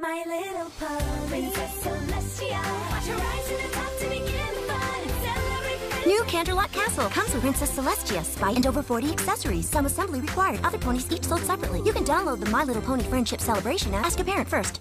My little pony, Princess Celestia. Watch her rise to the top to begin fun celebrate. New Canterlot Castle comes with Princess Celestia, Spike, and over 40 accessories. Some assembly required. Other ponies each sold separately. You can download the My Little Pony Friendship Celebration app. Ask a parent first.